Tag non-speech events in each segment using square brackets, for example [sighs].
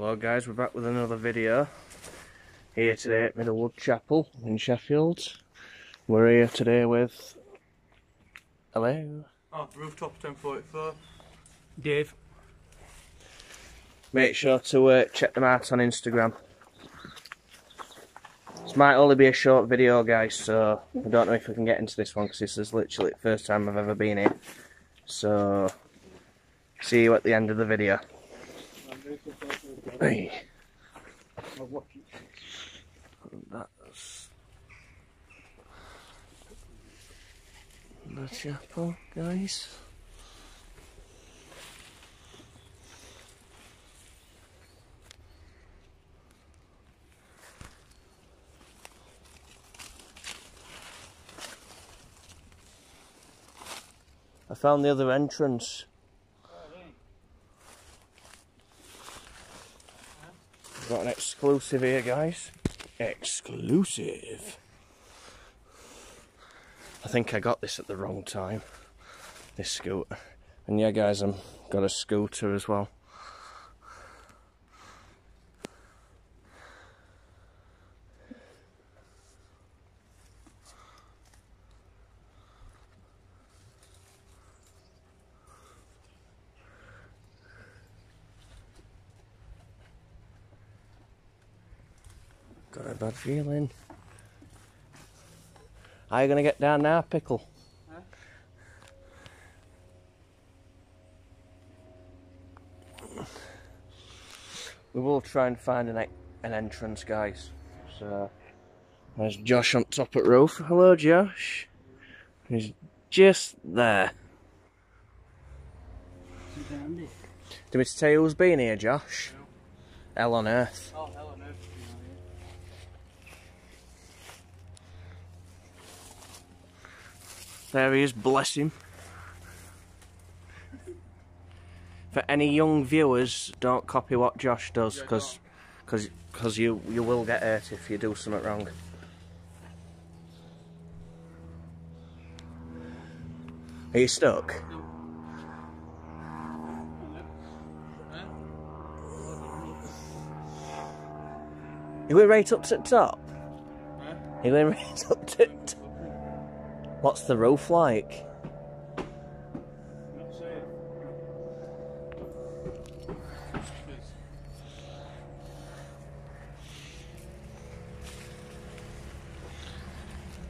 Hello guys, we're back with another video. Here today at Middlewood Chapel in Sheffield. We're here today with... Hello? Oh, rooftop 1044. Dave. Make sure to uh, check them out on Instagram. This might only be a short video guys, so I don't know if we can get into this one because this is literally the first time I've ever been here. So, see you at the end of the video. Hey. That's the chapel, guys. I found the other entrance. Got an exclusive here, guys. Exclusive. I think I got this at the wrong time. This scooter. And yeah, guys, I'm got a scooter as well. Got a bad feeling. Are you gonna get down now, Pickle? Huh? We will try and find an, an entrance, guys. So, there's Josh on top at roof. Hello, Josh. He's just there. Do you want me to tell you who's been here, Josh? Hell on earth. Oh, hell on earth. There he is, bless him. For any young viewers, don't copy what Josh does, because cause, cause you, you will get hurt if you do something wrong. Are you stuck? You went right up to the top? Huh? You went right [laughs] up to the top? What's the roof like?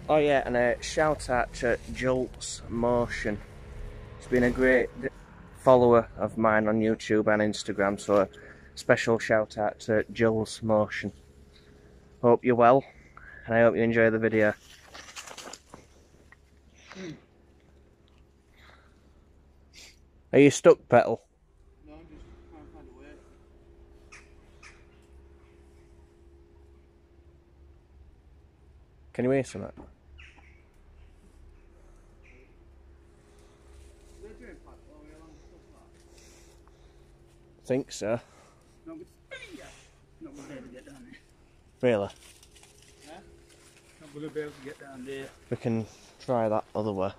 Oh yeah, and a shout out to Jolts Motion. He's been a great follower of mine on YouTube and Instagram, so a special shout out to Jules Motion. Hope you're well, and I hope you enjoy the video. Are you stuck, Petal? No, I'm just trying to find a way. Can you hear something? We're doing quite well, we're along stuff like Think so. that. Not. Yeah. Going to be able to get down there. Really? Not going to be able to get down there. We can try that other way.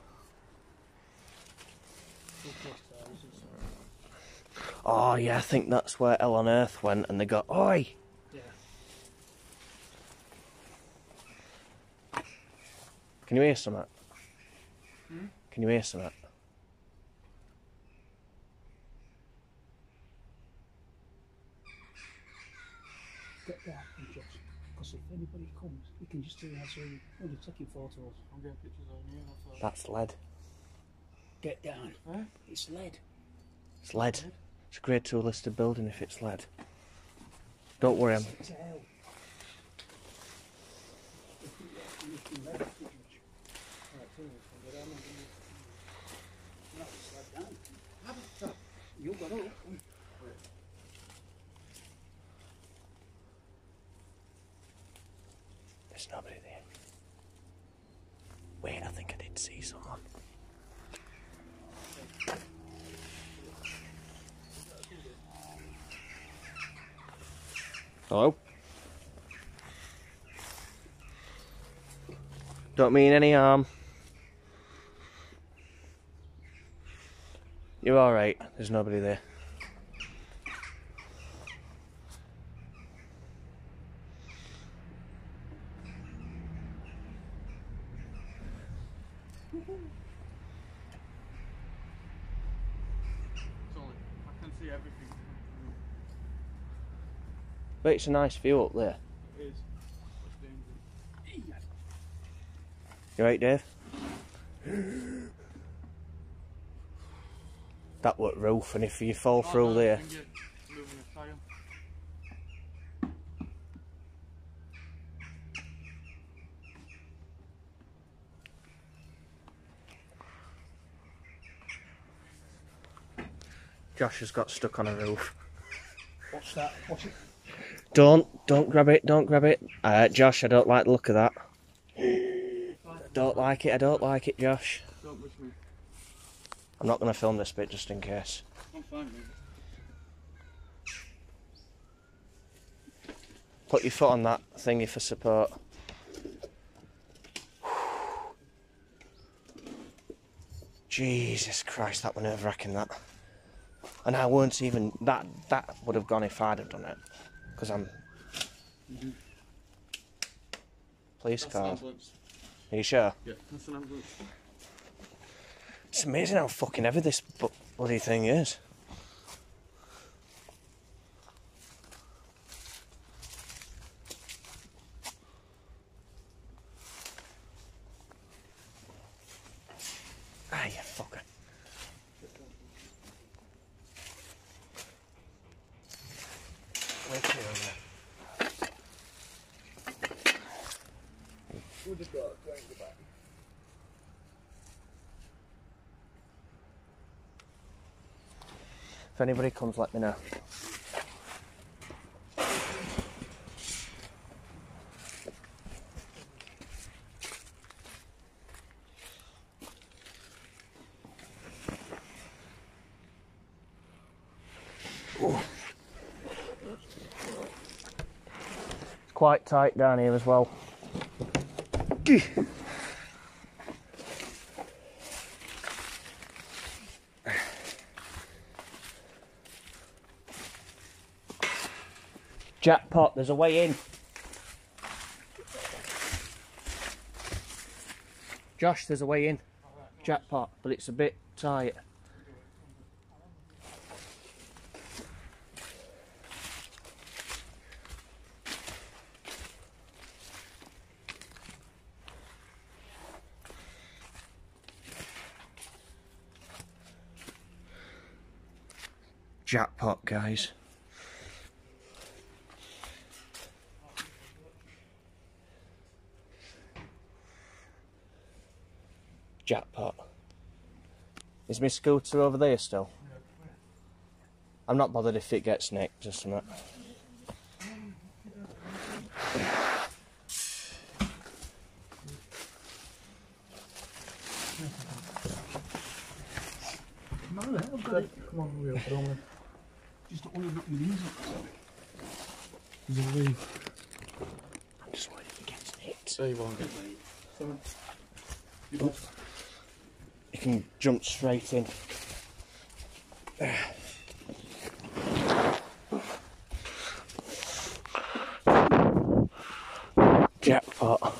Too close to ours, it's all right. Oh yeah, I think that's where Hell on Earth went, and they got oi. Yeah. Can you hear something? Hmm? Can you hear something? Get down and just, because if anybody comes, we can just do that so we- we're just taking photos. I'm getting pictures on you. That's all. That's lead. Get down. Huh? It's lead. It's lead. It's a grade two listed building if it's lead. Don't worry, I'm. There's nobody there. Wait, I think I did see someone. Hello? Don't mean any harm. You're alright, there's nobody there. It's only, I can see everything. But it's a nice view up there. It is. It's. You right, Dave? That what roof, and if you fall Oh, through no, there, I think you're moving a tire. Josh has got stuck on a roof. What's that? What's it? Don't, don't grab it, don't grab it. Uh, Josh, I don't like the look of that. [gasps] Don't like it, I don't like it, Josh. Don't push me. I'm not going to film this bit just in case. I'm fine, mate. Put your foot on that thingy for support. [sighs] Jesus Christ, that was nerve wracking that. And I weren't even that that would have gone if I'd have done it. Because I'm police car. Are you sure? Yeah, that's an ambulance. It's amazing how fucking heavy this bloody thing is. Ah, you fucker. Where's he over If anybody comes, let me know. It's quite tight down here as well. Jackpot, there's a way in. Josh, there's a way in. Jackpot, but it's a bit tight. Jackpot, guys. Jackpot. Is my scooter over there still? I'm not bothered if it gets nicked, just a minute. No, I've got it. Come on, we'll put on it. Just don't want to knock my knees up. There's a leaf. I'm just worried if it gets nicked. There you won't get You can jump straight in. Jackpot.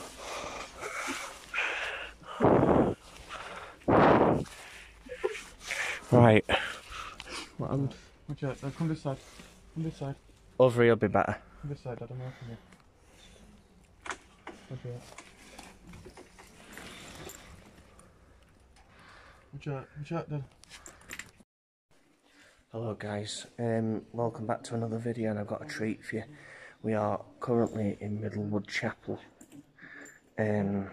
Right, What um, happened? Watch out. Now come this side. Come this side. over here will be better. Come this side, Dad. I'm working here. Watch Hello guys, um, welcome back to another video and I've got a treat for you. We are currently in Middlewood Chapel. Um,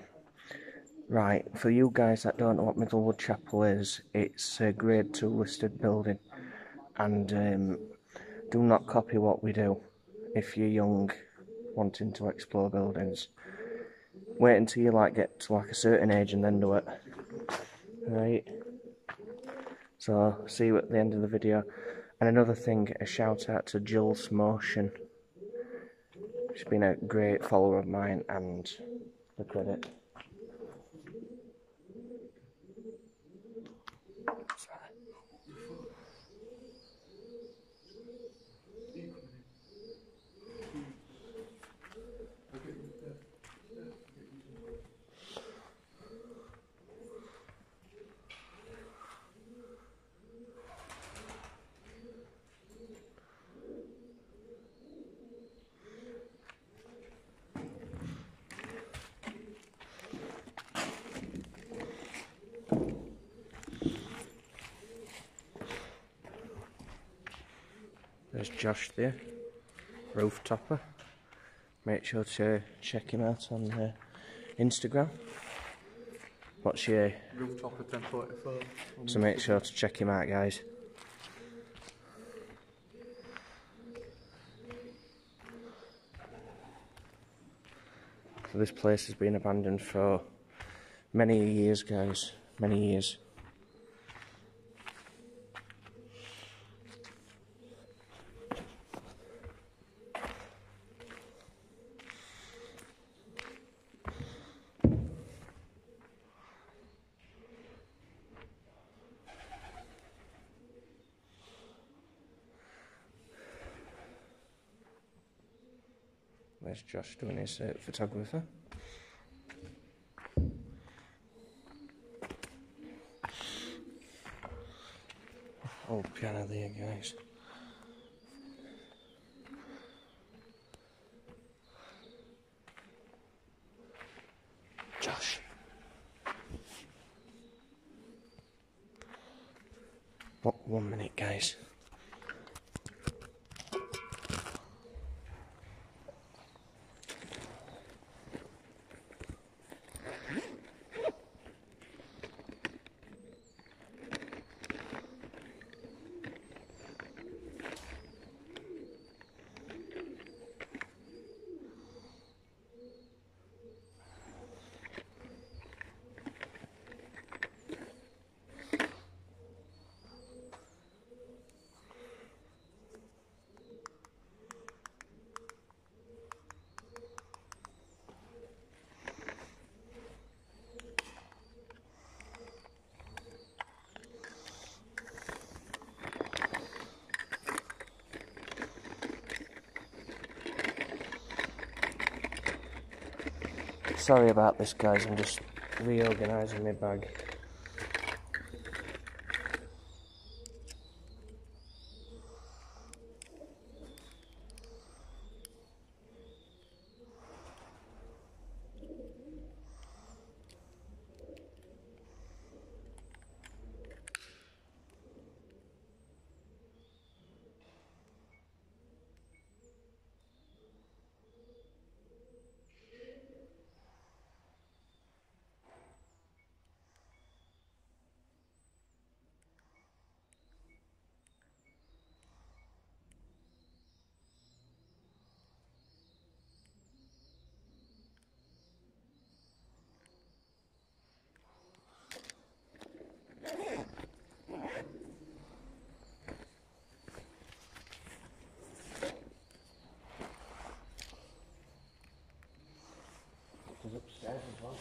right, for you guys that don't know what Middlewood Chapel is, it's a grade 2 listed building and um, do not copy what we do if you're young wanting to explore buildings. Wait until you like get to like a certain age and then do it. Right. So, see you at the end of the video. And another thing, a shout out to Jules Motion. She's been a great follower of mine and look at it. There's Josh there, roof topper. Make sure to check him out on uh, Instagram. What's your Rooftop at 1044. so make sure to check him out, guys. So this place has been abandoned for many years, guys. Many years. There's Josh doing his uh, photographer. Old piano there, guys. Josh. What? One minute, guys. Sorry about this, guys. I'm just reorganising my bag. Upstairs as well.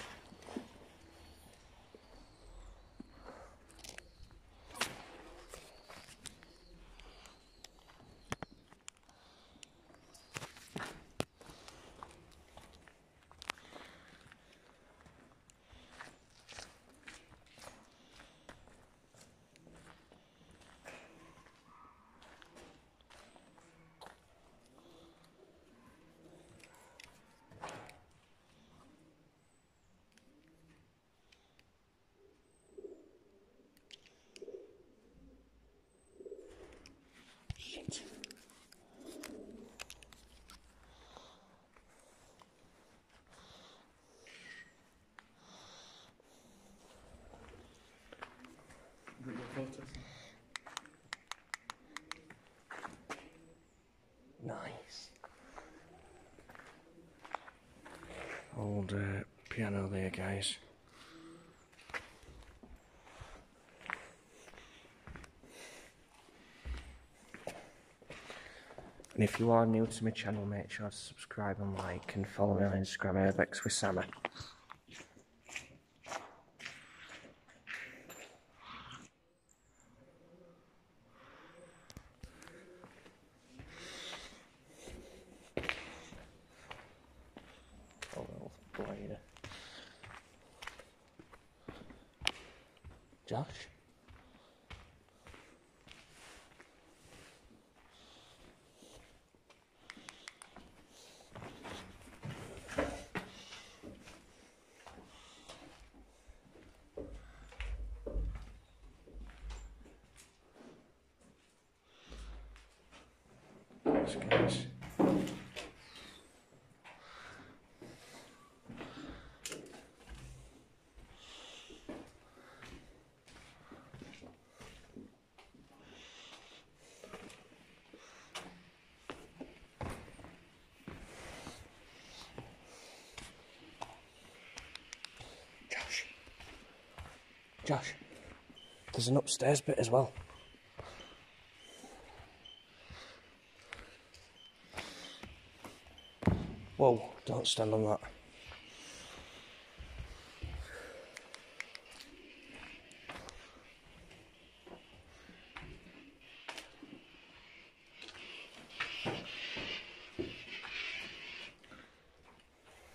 Shit. Got your photos. Nice. Old uh, piano there, guys. And if you are new to my channel, make sure to subscribe and like and follow me on Instagram, Urbex with Sama. A little blade. Josh? Josh. Josh. There's an upstairs bit as well. Whoa, don't stand on that.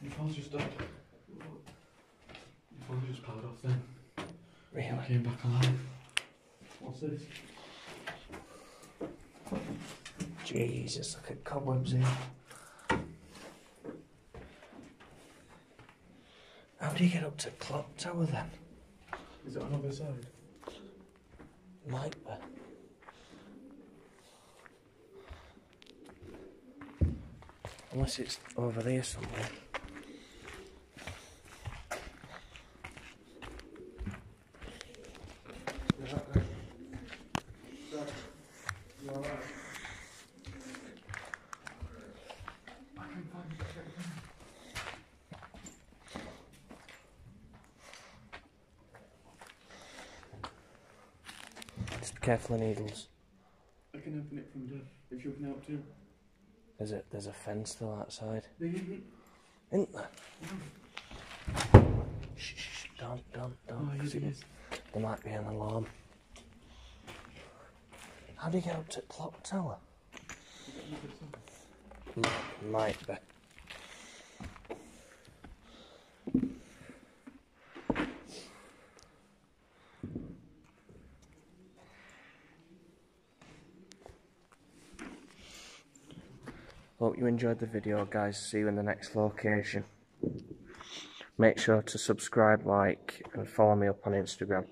Your phone's just died. Your phone's just powered off then. Really? Came back alive. What's this? Jesus, look at cobwebs here. Do you get up to clock tower then? Is it on the other side? Might be. Unless it's over there somewhere. Careful of needles. I can open it from death if you can help too. There's a there's a fence still outside. Isn't there? Shh, shh, shh, don't, don't, don't. Oh, it is. There might be an alarm. How do you get up to clock tower? Might be. Hope you enjoyed the video guys. See you in the next location. Make sure to subscribe, like and follow me up on Instagram.